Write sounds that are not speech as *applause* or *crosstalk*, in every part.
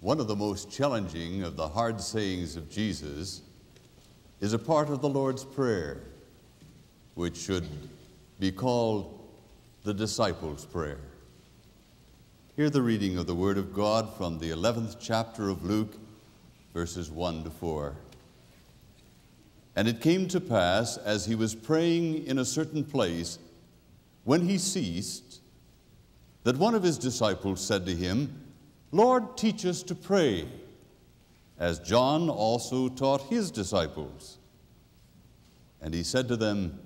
One of the most challenging of the hard sayings of Jesus is a part of the Lord's Prayer, which should be called the disciples' prayer. Hear the reading of the Word of God from the 11th chapter of Luke, verses 1 to 4. And it came to pass, as he was praying in a certain place, when he ceased, that one of his disciples said to him, Lord, teach us to pray, as John also taught his disciples. And he said to them,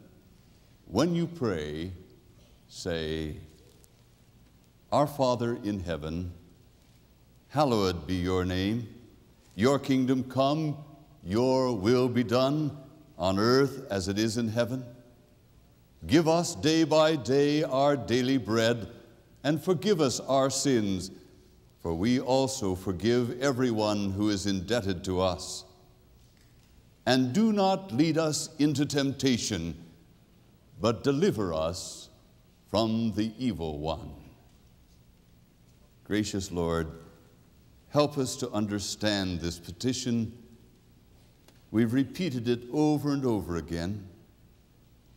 When you pray, say, Our Father in heaven, hallowed be your name. Your kingdom come, your will be done on earth as it is in heaven. Give us day by day our daily bread, and forgive us our sins for we also forgive everyone who is indebted to us. And do not lead us into temptation, but deliver us from the evil one. Gracious Lord, help us to understand this petition. We've repeated it over and over again.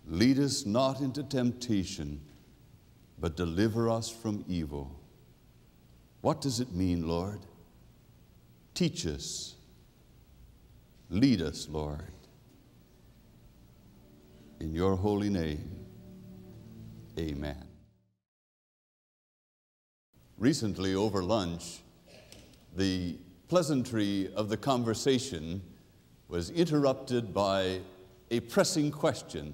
Lead us not into temptation, but deliver us from evil. What does it mean, Lord? Teach us. Lead us, Lord. In your holy name, amen. Recently, over lunch, the pleasantry of the conversation was interrupted by a pressing question.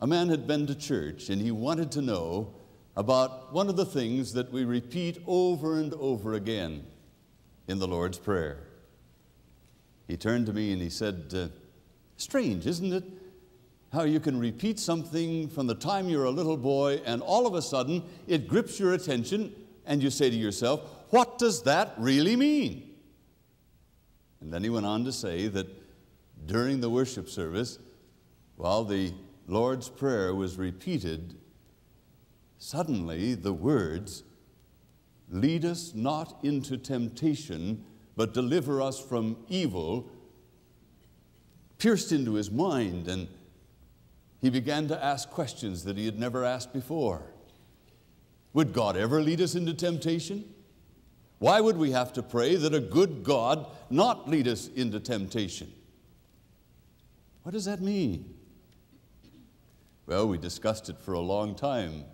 A man had been to church and he wanted to know about one of the things that we repeat over and over again in the Lord's Prayer. He turned to me and he said, uh, Strange, isn't it? How you can repeat something from the time you're a little boy and all of a sudden it grips your attention and you say to yourself, What does that really mean? And then he went on to say that during the worship service, while the Lord's Prayer was repeated Suddenly, the words, Lead us not into temptation, but deliver us from evil, pierced into his mind, and he began to ask questions that he had never asked before. Would God ever lead us into temptation? Why would we have to pray that a good God not lead us into temptation? What does that mean? Well, we discussed it for a long time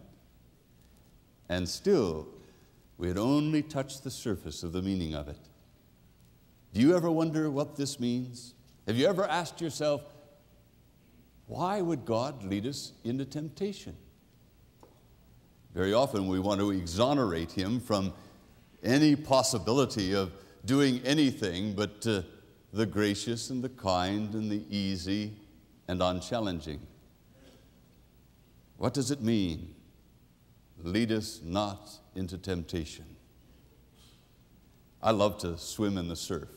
and still, we had only touched the surface of the meaning of it. Do you ever wonder what this means? Have you ever asked yourself, why would God lead us into temptation? Very often we want to exonerate Him from any possibility of doing anything but uh, the gracious and the kind and the easy and unchallenging. What does it mean? Lead us not into temptation. I love to swim in the surf.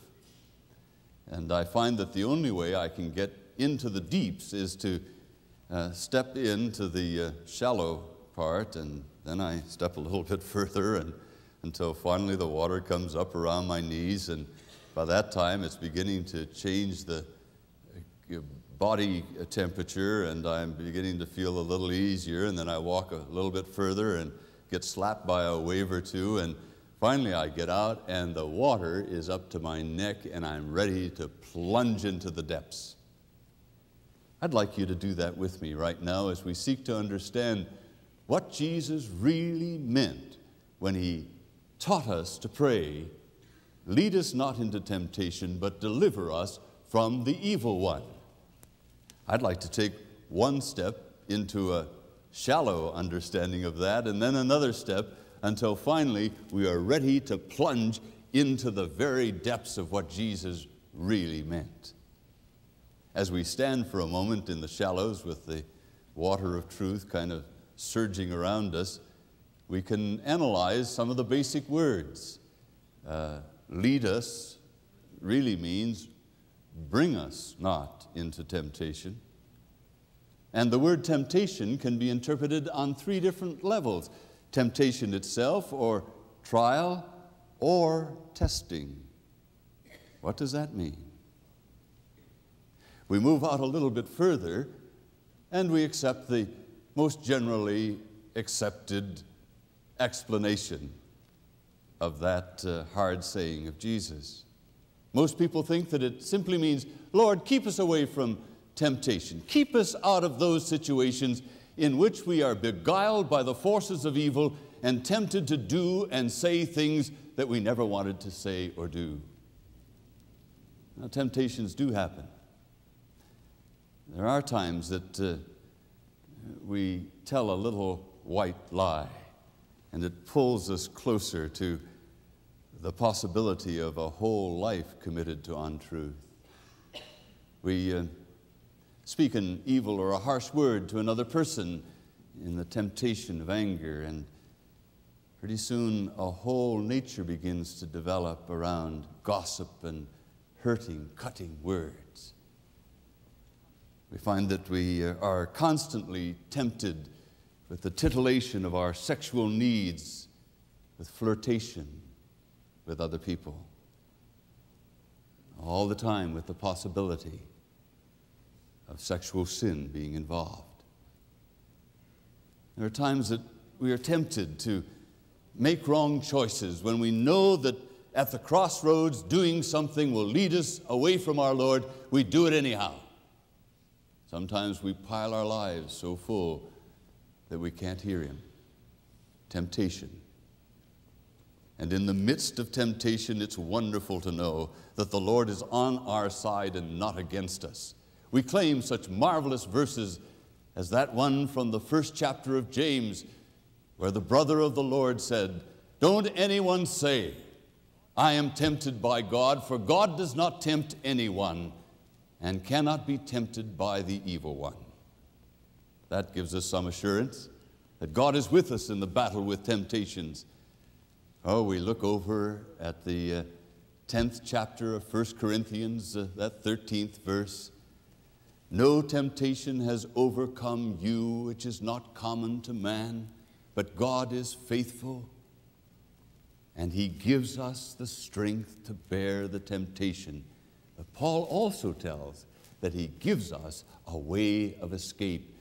And I find that the only way I can get into the deeps is to uh, step into the uh, shallow part, and then I step a little bit *laughs* further and, until finally the water comes up around my knees. And by that time, it's beginning to change the uh, body uh, temperature and I'm beginning to feel a little easier and then I walk a little bit further and get slapped by a wave or two and finally I get out and the water is up to my neck and I'm ready to plunge into the depths. I'd like you to do that with me right now as we seek to understand what Jesus really meant when He taught us to pray, lead us not into temptation, but deliver us from the evil one. I'd like to take one step into a shallow understanding of that, and then another step until finally we are ready to plunge into the very depths of what Jesus really meant. As we stand for a moment in the shallows with the water of truth kind of surging around us, we can analyze some of the basic words. Uh, lead us really means bring us not into temptation. And the word temptation can be interpreted on three different levels temptation itself, or trial, or testing. What does that mean? We move out a little bit further and we accept the most generally accepted explanation of that uh, hard saying of Jesus. Most people think that it simply means, Lord, keep us away from temptation. Keep us out of those situations in which we are beguiled by the forces of evil and tempted to do and say things that we never wanted to say or do. Now, temptations do happen. There are times that uh, we tell a little white lie, and it pulls us closer to the possibility of a whole life committed to untruth. We uh, speak an evil or a harsh word to another person in the temptation of anger, and pretty soon a whole nature begins to develop around gossip and hurting, cutting words. We find that we uh, are constantly tempted with the titillation of our sexual needs, with flirtation with other people, all the time with the possibility of sexual sin being involved. There are times that we are tempted to make wrong choices when we know that at the crossroads doing something will lead us away from our Lord, we do it anyhow. Sometimes we pile our lives so full that we can't hear Him. Temptation. And in the midst of temptation, it's wonderful to know that the Lord is on our side and not against us. We claim such marvelous verses as that one from the first chapter of James, where the brother of the Lord said, Don't anyone say, I am tempted by God, for God does not tempt anyone and cannot be tempted by the evil one. That gives us some assurance that God is with us in the battle with temptations. Oh, we look over at the uh, 10th chapter of 1 Corinthians, uh, that 13th verse. No temptation has overcome you which is not common to man, but God is faithful, and He gives us the strength to bear the temptation but Paul also tells that he gives us a way of escape.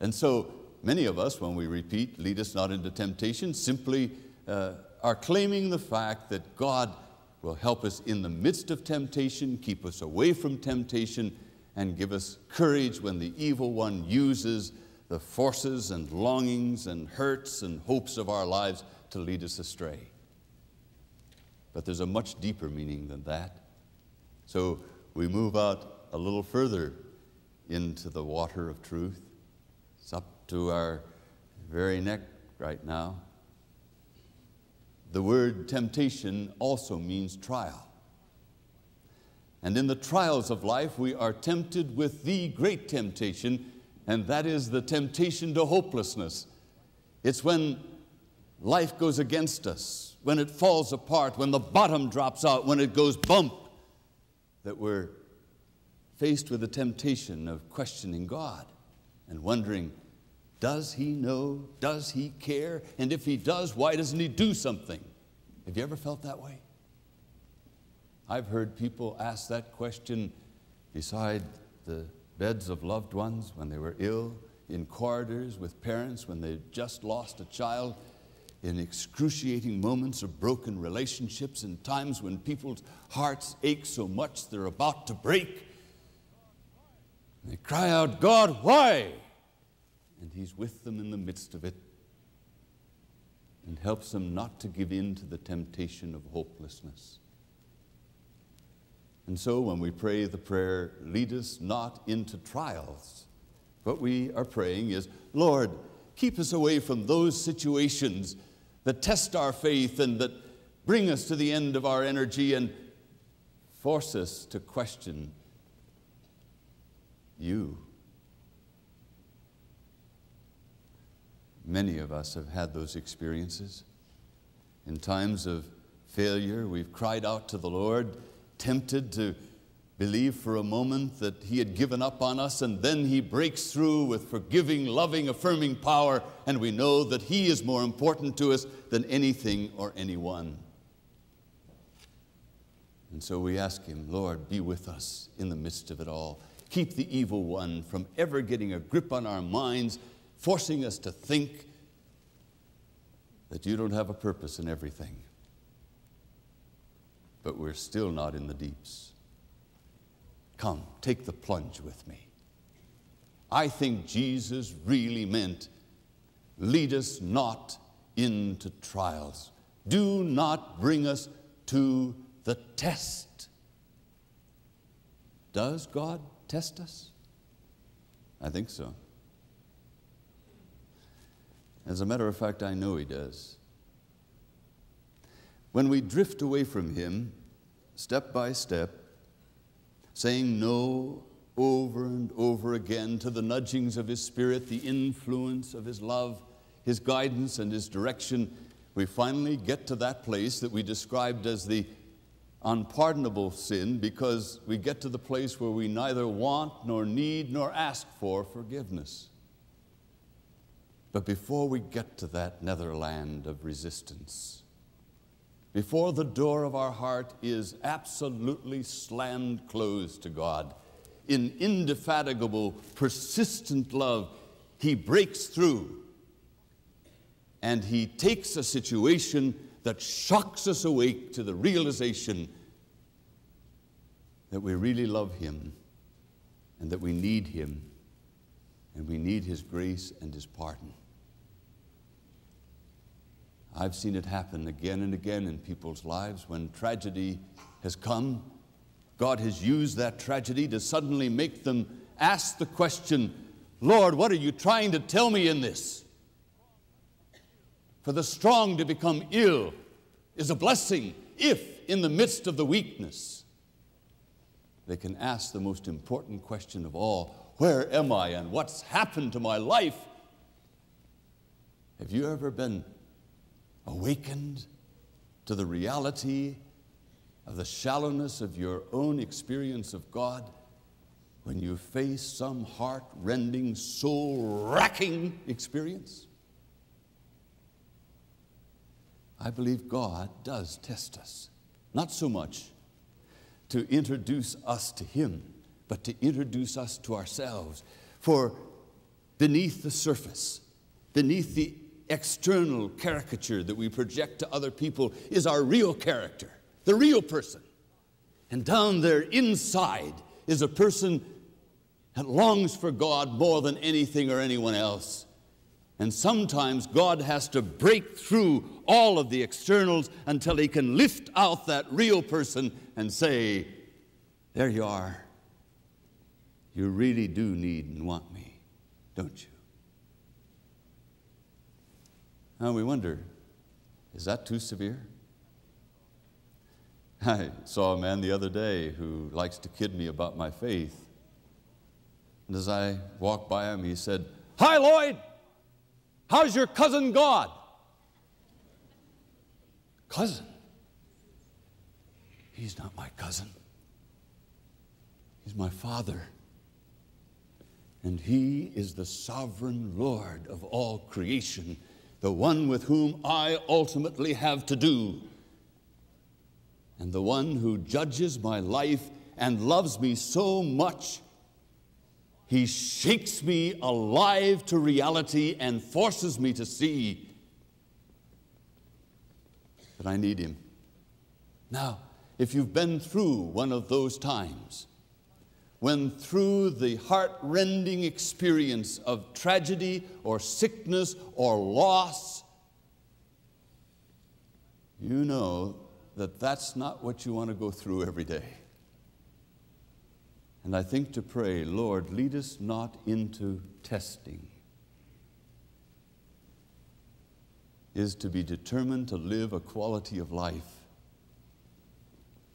And so many of us, when we repeat, lead us not into temptation, simply uh, are claiming the fact that God will help us in the midst of temptation, keep us away from temptation, and give us courage when the evil one uses the forces and longings and hurts and hopes of our lives to lead us astray. But there's a much deeper meaning than that. So we move out a little further into the water of truth. It's up to our very neck right now. The word temptation also means trial. And in the trials of life, we are tempted with the great temptation, and that is the temptation to hopelessness. It's when life goes against us, when it falls apart, when the bottom drops out, when it goes bump, that we're faced with the temptation of questioning God and wondering, does he know? Does he care? And if he does, why doesn't he do something? Have you ever felt that way? I've heard people ask that question beside the beds of loved ones when they were ill, in corridors with parents when they just lost a child, in excruciating moments of broken relationships in times when people's hearts ache so much they're about to break. They cry out, God, why? And He's with them in the midst of it and helps them not to give in to the temptation of hopelessness. And so when we pray the prayer, lead us not into trials, what we are praying is, Lord, keep us away from those situations that test our faith and that bring us to the end of our energy and force us to question you. Many of us have had those experiences. In times of failure, we've cried out to the Lord, tempted to believe for a moment that He had given up on us, and then He breaks through with forgiving, loving, affirming power, and we know that He is more important to us than anything or anyone. And so we ask Him, Lord, be with us in the midst of it all. Keep the evil one from ever getting a grip on our minds, forcing us to think that you don't have a purpose in everything. But we're still not in the deeps. Come, take the plunge with me. I think Jesus really meant, lead us not into trials. Do not bring us to the test. Does God test us? I think so. As a matter of fact, I know He does. When we drift away from Him, step by step, saying no over and over again to the nudgings of His Spirit, the influence of His love, His guidance, and His direction, we finally get to that place that we described as the unpardonable sin because we get to the place where we neither want nor need nor ask for forgiveness. But before we get to that netherland of resistance, before the door of our heart is absolutely slammed closed to God, in indefatigable, persistent love, He breaks through and He takes a situation that shocks us awake to the realization that we really love Him and that we need Him and we need His grace and His pardon. I've seen it happen again and again in people's lives when tragedy has come. God has used that tragedy to suddenly make them ask the question, Lord, what are you trying to tell me in this? For the strong to become ill is a blessing if, in the midst of the weakness, they can ask the most important question of all Where am I and what's happened to my life? Have you ever been awakened to the reality of the shallowness of your own experience of God when you face some heart rending, soul racking experience? I believe God does test us, not so much to introduce us to Him, but to introduce us to ourselves. For beneath the surface, beneath the external caricature that we project to other people is our real character, the real person. And down there inside is a person that longs for God more than anything or anyone else. And sometimes God has to break through all of the externals until He can lift out that real person and say, There you are. You really do need and want me, don't you? And we wonder, is that too severe? *laughs* I saw a man the other day who likes to kid me about my faith. And as I walked by him, he said, Hi, Lloyd! How's your cousin God? Cousin? He's not my cousin. He's my father. And he is the sovereign Lord of all creation the one with whom I ultimately have to do, and the one who judges my life and loves me so much, he shakes me alive to reality and forces me to see that I need him. Now, if you've been through one of those times, when through the heart-rending experience of tragedy or sickness or loss, you know that that's not what you want to go through every day. And I think to pray, Lord, lead us not into testing, is to be determined to live a quality of life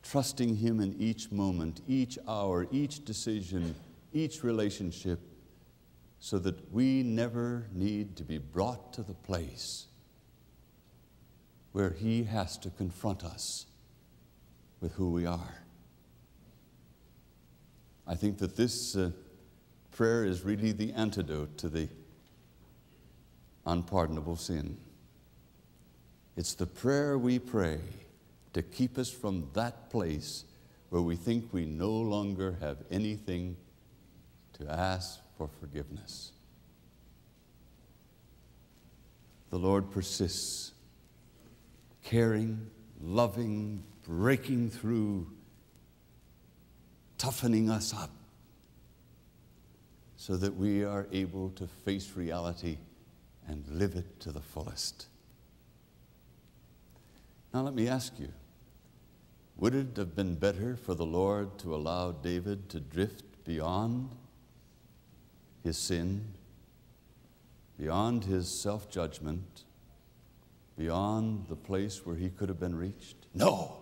trusting Him in each moment, each hour, each decision, each relationship, so that we never need to be brought to the place where He has to confront us with who we are. I think that this uh, prayer is really the antidote to the unpardonable sin. It's the prayer we pray to keep us from that place where we think we no longer have anything to ask for forgiveness. The Lord persists, caring, loving, breaking through, toughening us up so that we are able to face reality and live it to the fullest. Now, let me ask you would it have been better for the Lord to allow David to drift beyond his sin, beyond his self judgment, beyond the place where he could have been reached? No.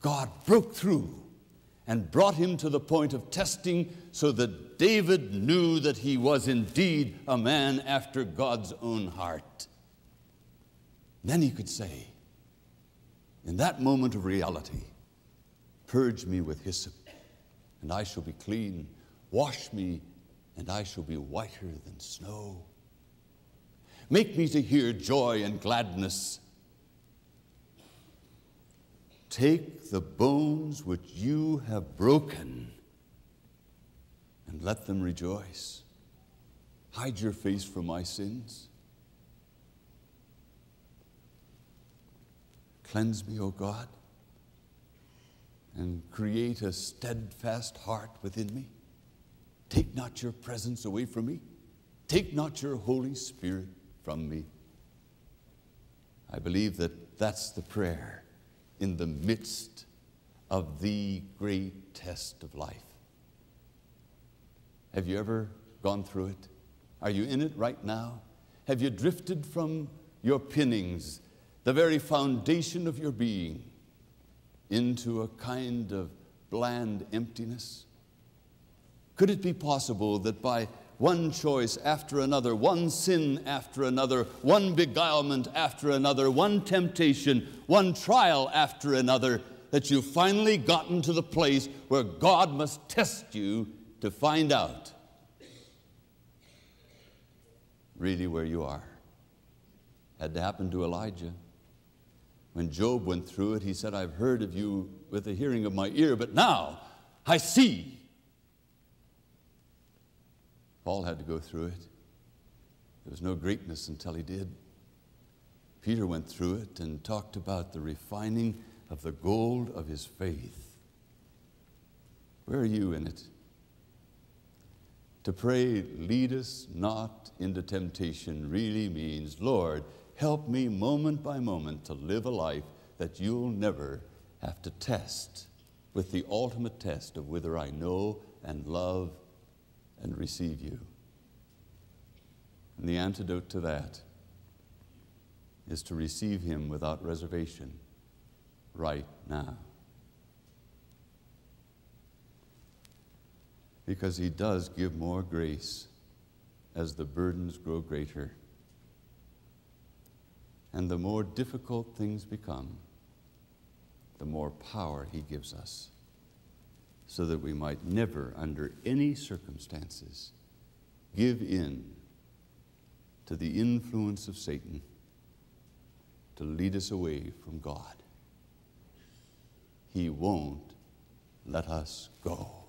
God broke through and brought him to the point of testing so that David knew that he was indeed a man after God's own heart. Then he could say, in that moment of reality, purge me with hyssop, and I shall be clean. Wash me, and I shall be whiter than snow. Make me to hear joy and gladness. Take the bones which you have broken and let them rejoice. Hide your face from my sins. Cleanse me, O God, and create a steadfast heart within me. Take not your presence away from me. Take not your Holy Spirit from me. I believe that that's the prayer in the midst of the great test of life. Have you ever gone through it? Are you in it right now? Have you drifted from your pinnings the very foundation of your being, into a kind of bland emptiness? Could it be possible that by one choice after another, one sin after another, one beguilement after another, one temptation, one trial after another, that you've finally gotten to the place where God must test you to find out really where you are? Had to happen to Elijah. When Job went through it, he said, I've heard of you with the hearing of my ear, but now I see. Paul had to go through it. There was no greatness until he did. Peter went through it and talked about the refining of the gold of his faith. Where are you in it? To pray, lead us not into temptation, really means, Lord, Help me moment by moment to live a life that you'll never have to test with the ultimate test of whether I know and love and receive you. And the antidote to that is to receive him without reservation right now. Because he does give more grace as the burdens grow greater. And the more difficult things become, the more power He gives us, so that we might never, under any circumstances, give in to the influence of Satan to lead us away from God. He won't let us go.